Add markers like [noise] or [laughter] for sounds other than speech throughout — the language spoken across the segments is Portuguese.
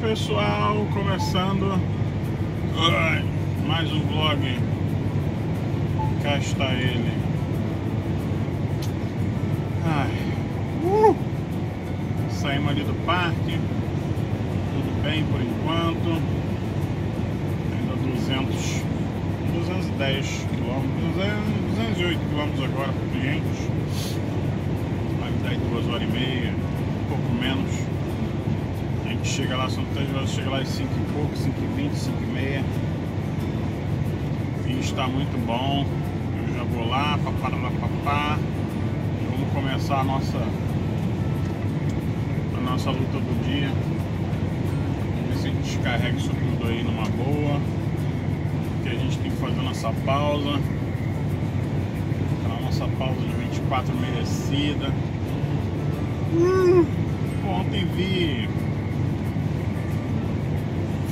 pessoal, começando Ai, mais um vlog. Cá está ele. Ai. Uh! Saímos ali do parque. Tudo bem por enquanto. Ainda 200, 210 quilômetros, 208 quilômetros agora para clientes. Vai dar duas horas e meia, um pouco menos chega lá, são 3 horas, chega lá às 5 e pouco, 5 e 20, 5 e meia. E está muito bom. Eu já vou lá, papará, papá. E vamos começar a nossa a nossa luta do dia. Vamos ver se a gente descarrega isso tudo aí numa boa. Que a gente tem que fazer nossa pausa. A nossa pausa de 24 merecida. Uh, ontem vi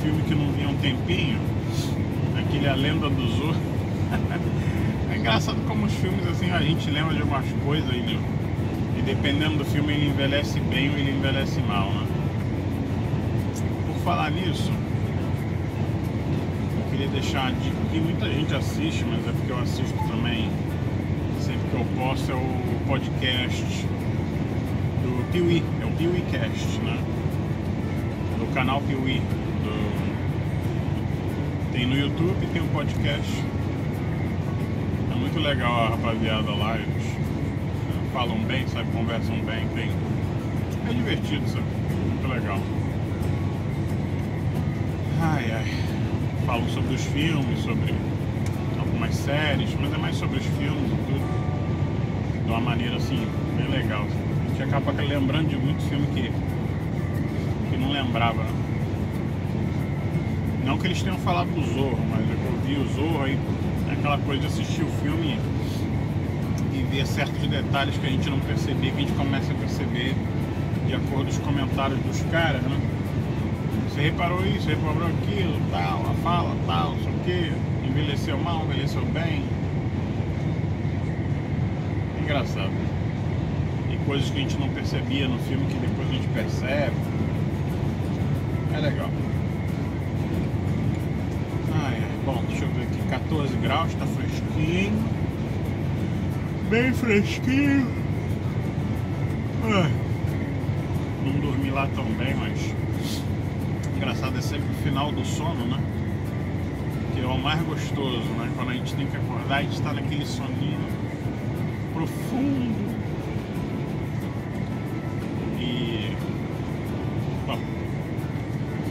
filme que não vinha um tempinho, aquele A Lenda do Zorro. [laughs] é engraçado como os filmes assim a gente lembra de umas coisas e, e dependendo do filme ele envelhece bem ou ele envelhece mal, né? Por falar nisso, eu queria deixar uma dica que muita gente assiste, mas é porque eu assisto também sempre que eu posso é o podcast do Piuí, é o Piuí Cast, né? Do canal Piuí tem no YouTube tem um podcast. É muito legal a rapaziada lá, eles né, falam bem, sabe, conversam bem, bem. É divertido, sabe? Muito legal. Ai ai. Falam sobre os filmes, sobre algumas séries, mas é mais sobre os filmes e tudo. De uma maneira assim, bem legal. A gente acaba lembrando de muito filme que, que não lembrava, né? Não que eles tenham falado do Zorro, mas eu vi o Zorro aí, aquela coisa de assistir o filme e ver certos detalhes que a gente não percebia, que a gente começa a perceber de acordo com os comentários dos caras, né? Você reparou isso, reparou aquilo, tal, a fala, tal, não sei o que, envelheceu mal, envelheceu bem. Engraçado. E coisas que a gente não percebia no filme que depois a gente percebe. É legal. Deixa eu ver aqui, 14 graus, tá fresquinho. Bem fresquinho. não dormi lá tão bem, mas engraçado é sempre o final do sono, né? Que é o mais gostoso, né? Quando a gente tem que acordar, a gente tá naquele soninho profundo. E bom,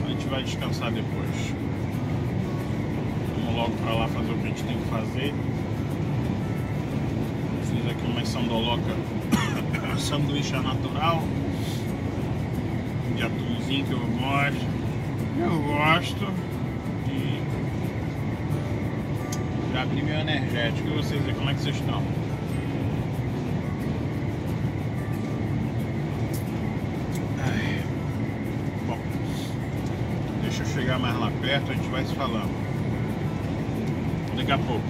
a gente vai descansar depois logo para lá fazer o que a gente tem que fazer. Fiz aqui uma sandoloca, [coughs] sanduíche natural, de atumzinho que eu gosto. Eu gosto. E já abri meu energético. E vocês aí, como é que vocês estão? Bom, deixa eu chegar mais lá perto, a gente vai se falando daqui a pouco.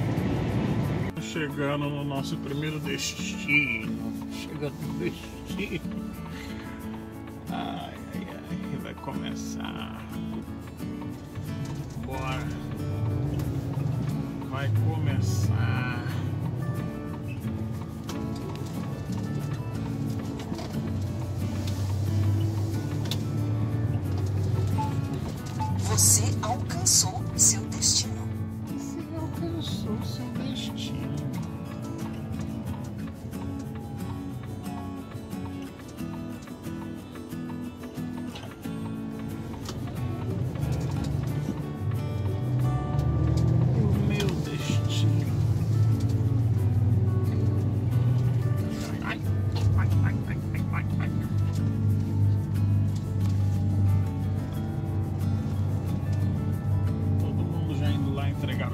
Chegando no nosso primeiro destino. Chegando no destino. Ai, ai, ai. Vai começar. Bora. Vai começar.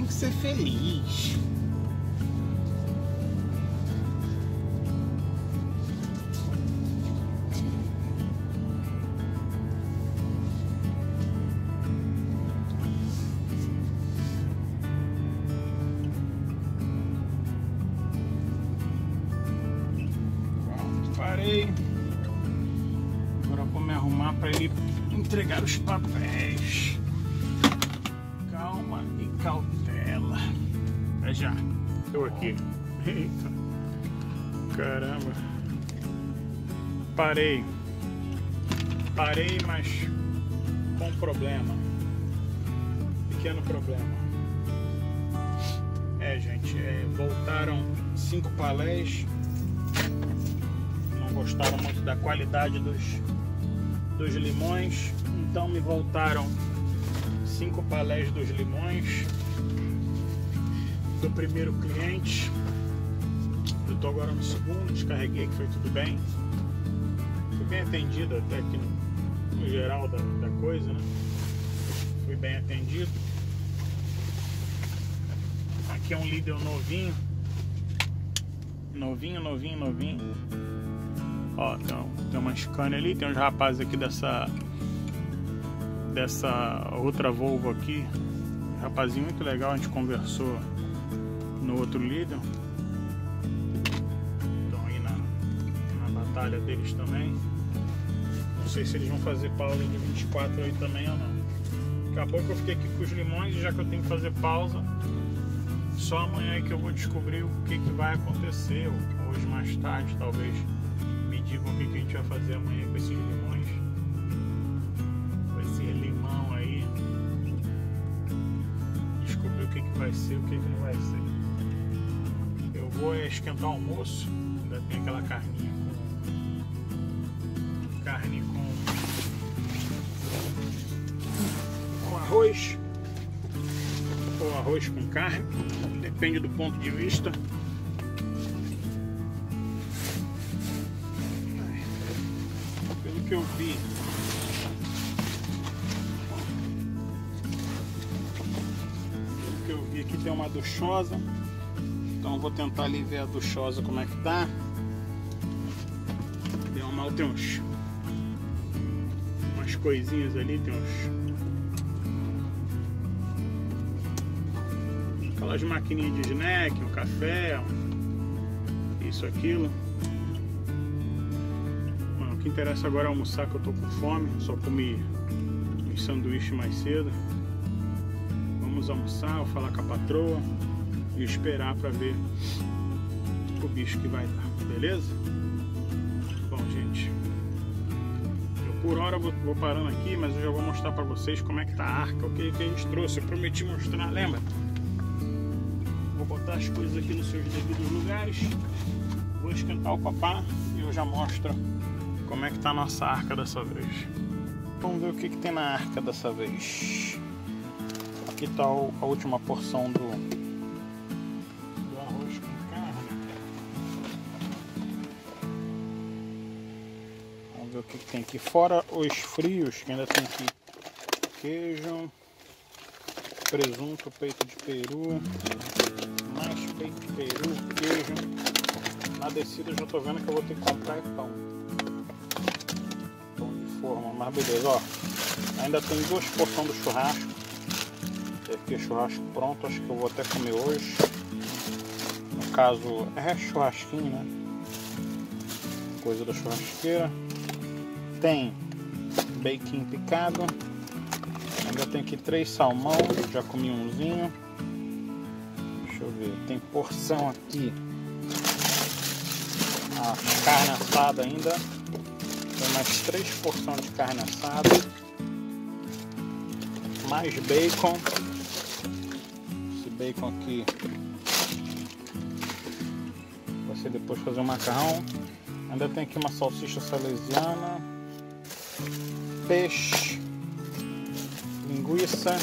tem que ser feliz. Parei. Parei, mas com um problema. Pequeno problema. É, gente, é, voltaram cinco palés. Não gostaram muito da qualidade dos, dos limões. Então me voltaram cinco palés dos limões do primeiro cliente. Eu tô agora no segundo, descarreguei que foi tudo bem. Bem atendido até aqui no, no geral da, da coisa, né? Fui bem atendido. Aqui é um Lidl novinho. Novinho, novinho, novinho. Ó, tem, tem uma Scania ali, tem uns rapazes aqui dessa dessa outra Volvo aqui. Rapazinho muito legal, a gente conversou no outro Lidl. Estão aí na batalha deles também. Sei se eles vão fazer pausa de 24 aí também ou não. Acabou que eu fiquei aqui com os limões e já que eu tenho que fazer pausa, só amanhã é que eu vou descobrir o que, que vai acontecer, hoje mais tarde talvez me digam o que, que a gente vai fazer amanhã com esses limões. Com esse limão aí. Descobrir o que, que vai ser o que, que não vai ser. Eu vou esquentar o almoço, ainda tem aquela carninha arroz ou arroz com carne, depende do ponto de vista. Pelo que eu vi, pelo que eu vi aqui tem uma duchosa, então vou tentar ali ver a duchosa como é que tá. Tem uma, tem uns umas coisinhas ali, tem uns aquelas maquininhas de snack, um café, isso, aquilo. Mano, o que interessa agora é almoçar que eu tô com fome, só comi um sanduíche mais cedo. Vamos almoçar, vou falar com a patroa e esperar para ver o bicho que vai dar, beleza? Bom, gente, eu por hora vou, vou parando aqui, mas eu já vou mostrar para vocês como é que tá a arca, o que, que a gente trouxe. Eu prometi mostrar, lembra? Botar as coisas aqui nos seus devidos lugares. Vou esquentar o papá e eu já mostro como é que tá a nossa arca dessa vez. Vamos ver o que, que tem na arca dessa vez. Aqui tá o, a última porção do, do arroz com carne. Vamos ver o que, que tem aqui. Fora os frios, que ainda tem aqui queijo, presunto, peito de peru, mais peito de peru, queijo. Na descida eu já tô vendo que eu vou ter que comprar pão. Pão de forma, mas beleza, ó. Ainda tem duas porções do churrasco. Tem aqui churrasco pronto, acho que eu vou até comer hoje. No caso, é churrasquinho, né? Coisa da churrasqueira. Tem bacon picado. Ainda tem aqui três salmão, já comi umzinho. Deixa eu ver, tem porção aqui. A carne assada ainda. Tem mais três porções de carne assada. Mais bacon. Esse bacon aqui vai ser depois fazer o macarrão. Ainda tem aqui uma salsicha salesiana. Peixe linguiça,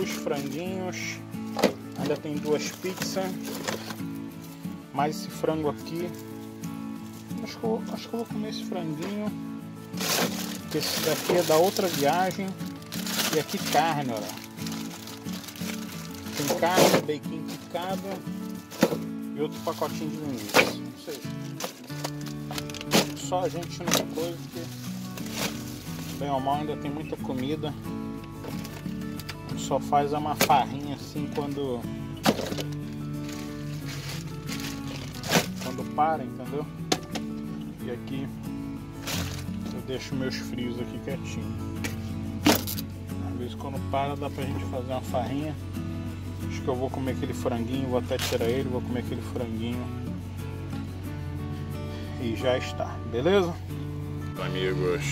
os franguinhos, ainda tem duas pizzas, mais esse frango aqui. Acho que, eu, acho que eu vou comer esse franguinho, que esse daqui é da outra viagem. E aqui carne, olha. com carne, bacon picado e outro pacotinho de linguiça. Não sei. Só a gente não coisa bem ou mal ainda tem muita comida. Só faz uma farrinha assim quando quando para, entendeu? E aqui eu deixo meus frios aqui quietinho. Às vezes quando para dá pra gente fazer uma farrinha. Acho que eu vou comer aquele franguinho, vou até tirar ele, vou comer aquele franguinho. E já está, beleza? Amigos.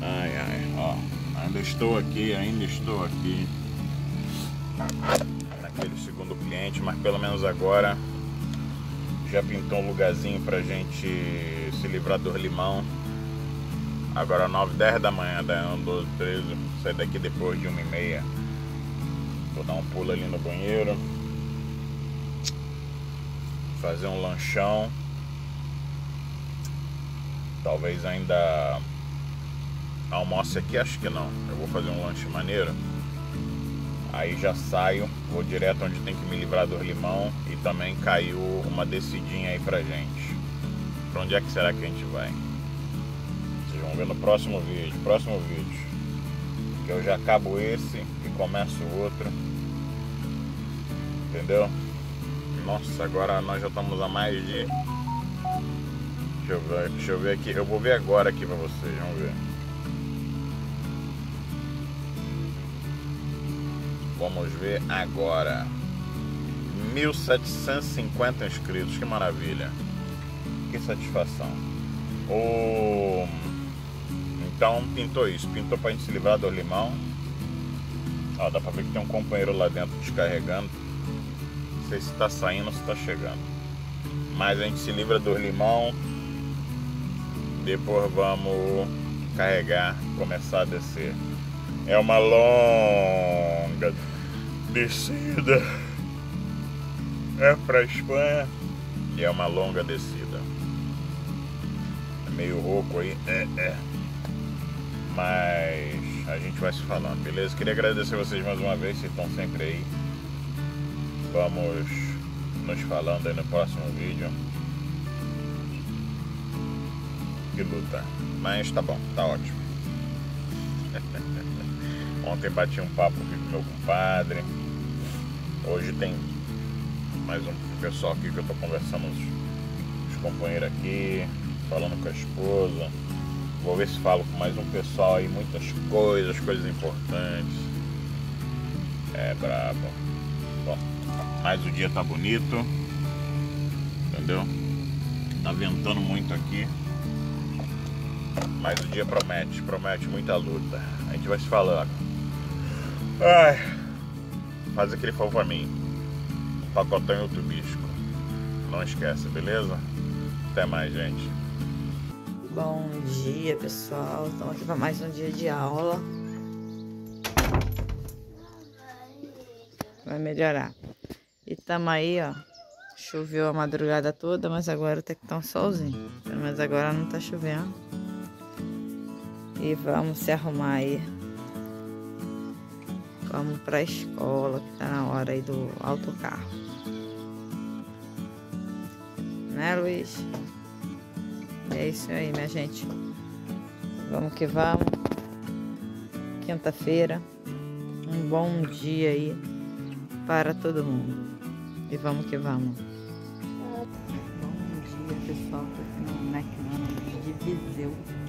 Ai ai, ó. Ainda estou aqui, ainda estou aqui. Naquele segundo cliente, mas pelo menos agora já pintou um lugarzinho pra gente se livrar do limão. Agora 9, 10 da manhã, 10, 12, 13, sair daqui depois de 1 e meia. Vou dar um pulo ali no banheiro. Fazer um lanchão. Talvez ainda almoce aqui, acho que não. Eu vou fazer um lanche maneiro. Aí já saio, vou direto onde tem que me livrar do limão e também caiu uma descidinha aí pra gente. Pra onde é que será que a gente vai? Vocês vão ver no próximo vídeo. Próximo vídeo. Que eu já acabo esse e começo outro. Entendeu? Nossa, agora nós já estamos a mais de. Deixa eu ver, deixa eu ver aqui. Eu vou ver agora aqui pra vocês, vamos ver. Vamos ver agora. 1750 inscritos, que maravilha. Que satisfação. O... Então pintou isso, pintou pra gente se livrar do limão. Ó, dá pra ver que tem um companheiro lá dentro descarregando. Não sei se tá saindo ou se tá chegando. Mas a gente se livra do limão. Depois vamos carregar, começar a descer. É uma longa descida é para Espanha e é uma longa descida. É meio rouco aí, é, é. Mas a gente vai se falando, beleza? Queria agradecer vocês mais uma vez, vocês estão sempre aí. Vamos nos falando aí no próximo vídeo. Que luta. Mas tá bom, tá ótimo. [laughs] Ontem bati um papo aqui com meu compadre. Hoje tem mais um pessoal aqui que eu tô conversando, os, os companheiros aqui, falando com a esposa. Vou ver se falo com mais um pessoal aí, muitas coisas, coisas importantes. É brabo. Bom, mas o dia tá bonito. Entendeu? Tá ventando muito aqui. Mas o dia promete, promete muita luta. A gente vai se falando. Ai. Faz aquele favor pra mim. Pacotão bicho. Não esquece, beleza? Até mais, gente. Bom dia, pessoal. Estamos aqui para mais um dia de aula. Vai melhorar. E estamos aí, ó. Choveu a madrugada toda, mas agora tem que estar um solzinho. Mas agora não tá chovendo. E vamos se arrumar aí Vamos para a escola, que tá na hora aí do autocarro. Né, Luiz? É isso aí, minha gente. Vamos que vamos. Quinta-feira. Um bom dia aí para todo mundo. E vamos que vamos. Bom dia, pessoal. Tô aqui no McDonald's de Viseu.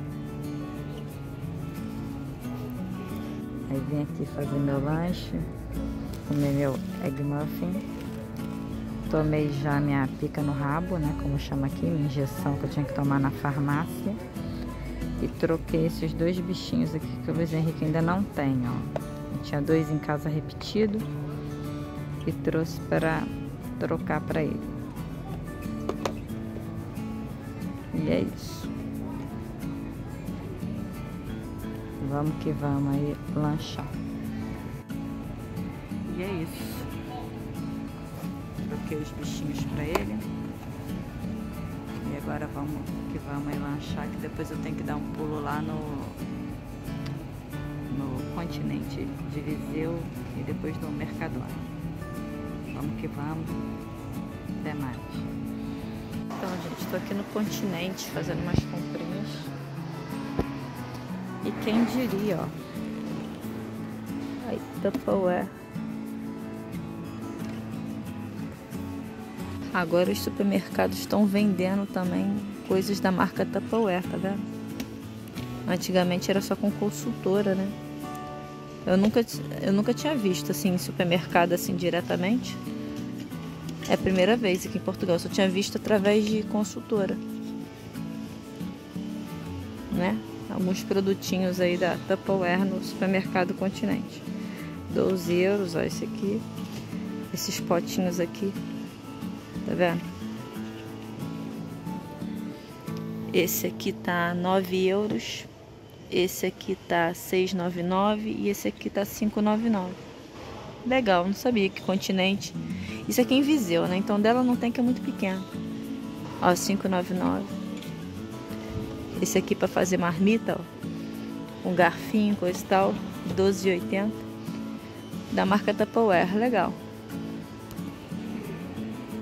Aí vim aqui fazer meu lanche, comer meu egg muffin. Tomei já minha pica no rabo, né? Como chama aqui, minha injeção que eu tinha que tomar na farmácia. E troquei esses dois bichinhos aqui que o Luiz Henrique ainda não tem, ó. Eu tinha dois em casa repetido e trouxe para trocar para ele. E é isso. Vamos que vamos aí lanchar. E é isso. Troquei os bichinhos pra ele. E agora vamos que vamos aí lanchar, que depois eu tenho que dar um pulo lá no, no continente de Viseu e depois do Mercadona. Vamos que vamos. Até mais. Então, gente, estou aqui no continente fazendo umas comprinhas. Quem diria, ó. Tupperware. Agora os supermercados estão vendendo também coisas da marca Tupperware, tá vendo? Antigamente era só com consultora, né? Eu nunca, eu nunca tinha visto assim supermercado assim diretamente. É a primeira vez aqui em Portugal, eu só tinha visto através de consultora. Né? Alguns produtinhos aí da Tupperware no supermercado Continente. 12 euros, ó, esse aqui. Esses potinhos aqui. Tá vendo? Esse aqui tá 9 euros. Esse aqui tá 6,99 e esse aqui tá 5,99. Legal, não sabia que continente. Isso aqui é em Viseu, né? Então dela não tem que é muito pequeno. Ó, 5,99. Esse aqui para fazer marmita, ó. Um garfinho, coisa e tal, 12,80. Da marca Tupperware, legal.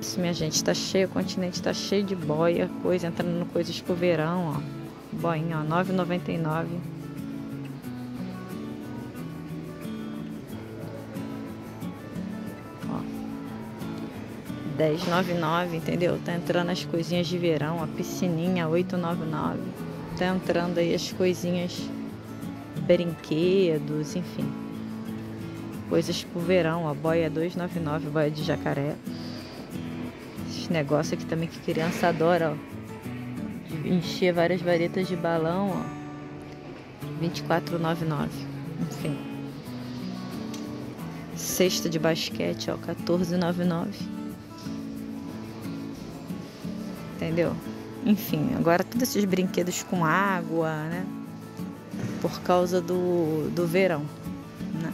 Isso, minha gente, tá cheio, o continente tá cheio de boia, coisa entrando no coisas pro verão, ó. Boinha, ó, 9,99. Ó. 10,99, entendeu? Tá entrando as coisinhas de verão, a piscininha 8,99. Tá entrando aí as coisinhas brinquedos, enfim. Coisas pro verão, a boia 2,99, boia de jacaré. Esses negócios aqui também que criança adora, ó encher várias varetas de balão, ó. 24,99. Enfim. Cesta de basquete, ó, 14,99. Entendeu? Enfim, agora todos esses brinquedos com água, né? Por causa do, do verão, né?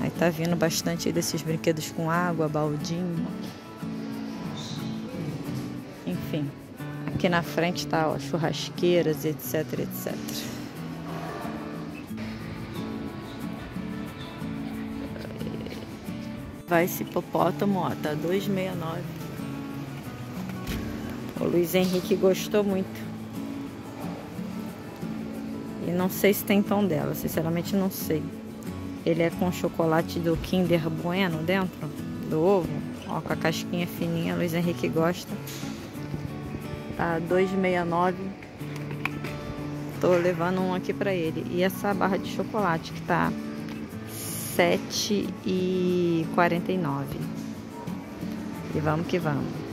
Aí tá vindo bastante desses brinquedos com água, baldinho. Enfim. Aqui na frente tá ó, churrasqueiras, etc, etc. Vai esse hipopótamo, ó, tá 2,69. O Luiz Henrique gostou muito. E não sei se tem tom dela, sinceramente não sei. Ele é com chocolate do Kinder Bueno dentro do ovo, ó, com a casquinha fininha, Luiz Henrique gosta tá 2,69. Tô levando um aqui pra ele. E essa barra de chocolate que tá 7,49. E vamos que vamos.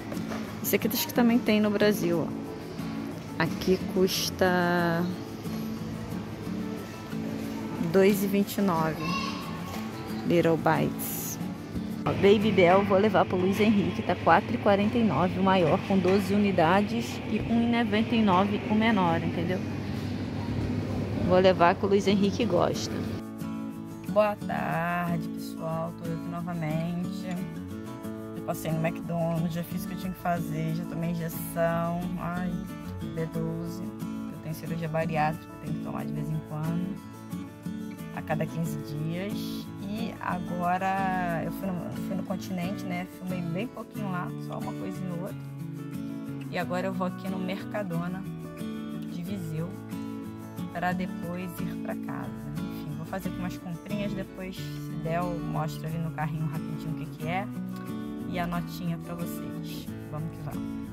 Esse aqui acho que também tem no Brasil, ó. Aqui custa 2,29. Little Bites. Baby Bell vou levar para o Luiz Henrique, tá 4,49 o maior com 12 unidades e 1,99 o menor, entendeu? Vou levar que o Luiz Henrique gosta. Boa tarde, pessoal. Tô aqui novamente. Passei no McDonald's, já fiz o que eu tinha que fazer, já tomei injeção. Ai, B12. Eu tenho cirurgia bariátrica, tenho que tomar de vez em quando. A cada 15 dias. E agora eu fui no, fui no continente, né? Filmei bem pouquinho lá, só uma coisinha ou outra. E agora eu vou aqui no Mercadona de Viseu para depois ir para casa. Enfim, vou fazer umas comprinhas, depois, se der, eu mostro ali no carrinho rapidinho o que, que é e a notinha para vocês. Vamos que vamos.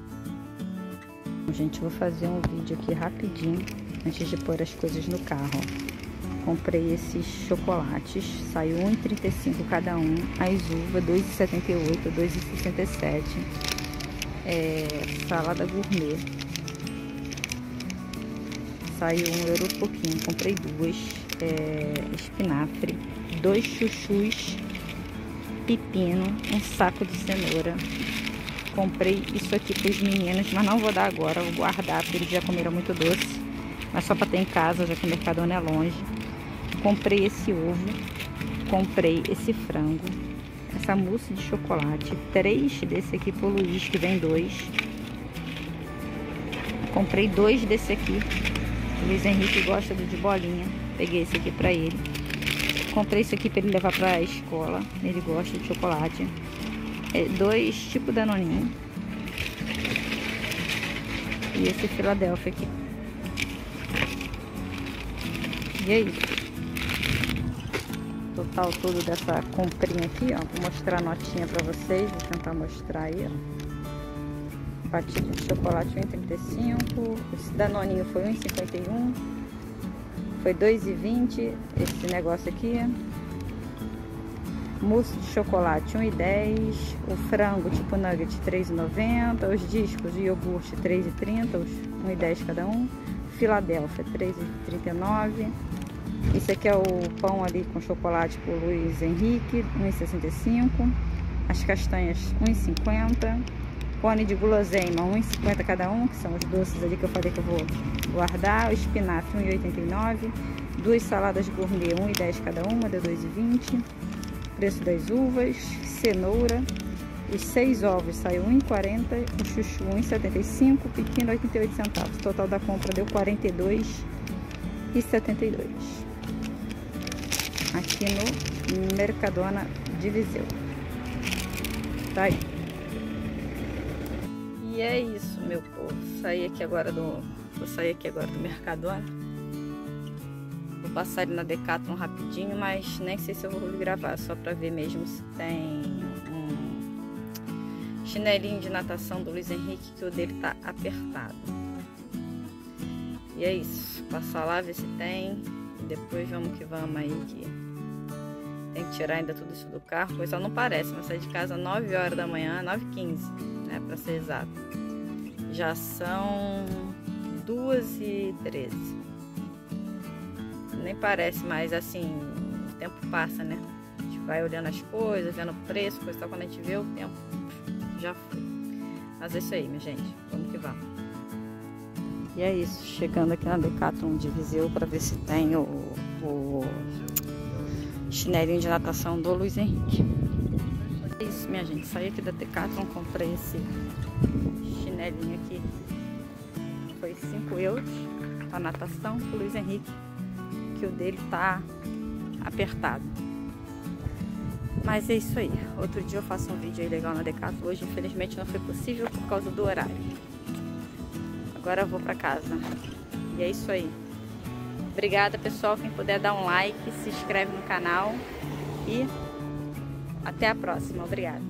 Gente, vou fazer um vídeo aqui rapidinho antes de pôr as coisas no carro comprei esses chocolates, saiu 1,35 cada um, as uvas 2,78, 2,67, é, salada gourmet, saiu um euro pouquinho, comprei duas, é, espinafre, dois chuchus, pepino, um saco de cenoura, comprei isso aqui para os meninos, mas não vou dar agora, vou guardar porque eles já comeram muito doce, mas só para ter em casa, já que o Mercadona é longe. Comprei esse ovo, comprei esse frango, essa mousse de chocolate, três desse aqui pro Luiz, que vem dois. Comprei dois desse aqui. O Luiz Henrique gosta do de bolinha. Peguei esse aqui pra ele. Comprei isso aqui para ele levar para a escola. Ele gosta de chocolate. É, dois tipos danoninho. E esse Filadélfia aqui. E é isso. Total todo dessa comprinha aqui, ó. Vou mostrar a notinha para vocês. Vou tentar mostrar aí, ó. Patinho de chocolate 1,35. Esse danoninho foi 1,51. Foi 2,20 esse negócio aqui. Mousse de chocolate 1,10. O frango tipo nugget 3,90. Os discos de iogurte 3,30. 1,10 cada um. Filadélfia 3,39. Esse aqui é o pão ali com chocolate por Luiz Henrique 1,65. As castanhas 1,50 cone de guloseima, 1,50 cada um, que são os doces ali que eu falei que eu vou guardar, o espinafre 1,89, duas saladas gourmet 1,10 cada uma, deu 2,20, preço das uvas, cenoura, os seis ovos saiu 1,40, o chuchu 1,75, pequeno 88 centavos. O total da compra deu 42,72. Aqui no Mercadona de Viseu. Tá aí. É isso, meu povo. Saí aqui agora do. Vou sair aqui agora do Mercadona. Vou passar ali na Decathlon rapidinho, mas nem sei se eu vou gravar, só pra ver mesmo se tem um chinelinho de natação do Luiz Henrique, que o dele tá apertado. E é isso. Passar lá, ver se tem. E depois vamos que vamos aí que tem que tirar ainda tudo isso do carro, pois só não parece, mas sair de casa 9 horas da manhã, 9 h 15 né, para ser exato. Já são duas e treze. Nem parece mais assim, o tempo passa, né? A gente vai olhando as coisas, vendo o preço, coisa quando a gente vê o tempo já foi. Mas é isso aí, minha gente. Vamos que vamos. E é isso, chegando aqui na Decathlon de Viseu para ver se tem o, o chinelinho de natação do Luiz Henrique. É isso, minha gente. Saí aqui da Decathlon, comprei esse chinelinho aqui. Foi 5 euros a natação pro Luiz Henrique, que o dele tá apertado. Mas é isso aí. Outro dia eu faço um vídeo aí legal na Decathlon. Hoje, infelizmente, não foi possível por causa do horário. Agora eu vou pra casa. E é isso aí. Obrigada, pessoal. Quem puder dar um like, se inscreve no canal e até a próxima. Obrigada.